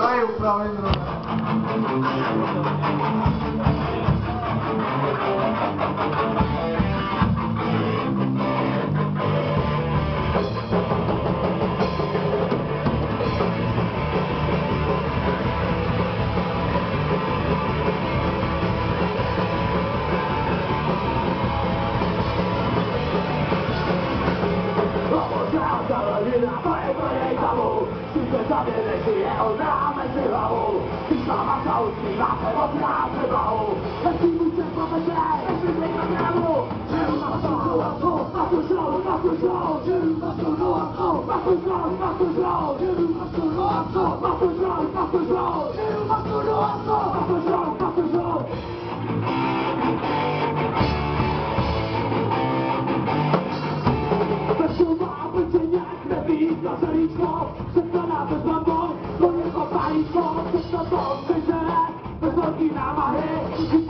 Zdaj upravljam droga. Fire, fire, Przygotowimy się, ona wyzywało Sama całości na pewno nazywało Lecimy się po I saw just a dog in the act, was looking at my head.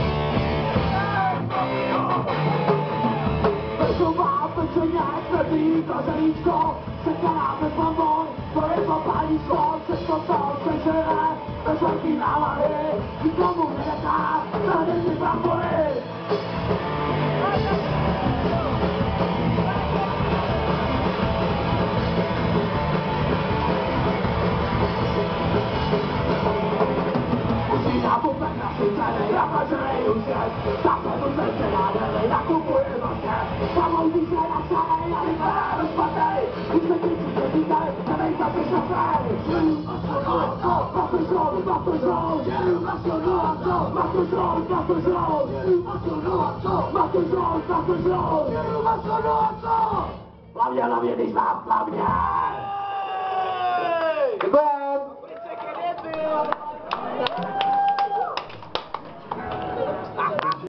kazelíčko, překoná bez bonbon, to je to palíčko, všechno se osežere, bez velký nálady, nikomu nenechá, tady si brambory. Usíná bubek na šuceny, já pažerej už jen, tak to tu se. Dla mnie, dla mnie, dla mnie!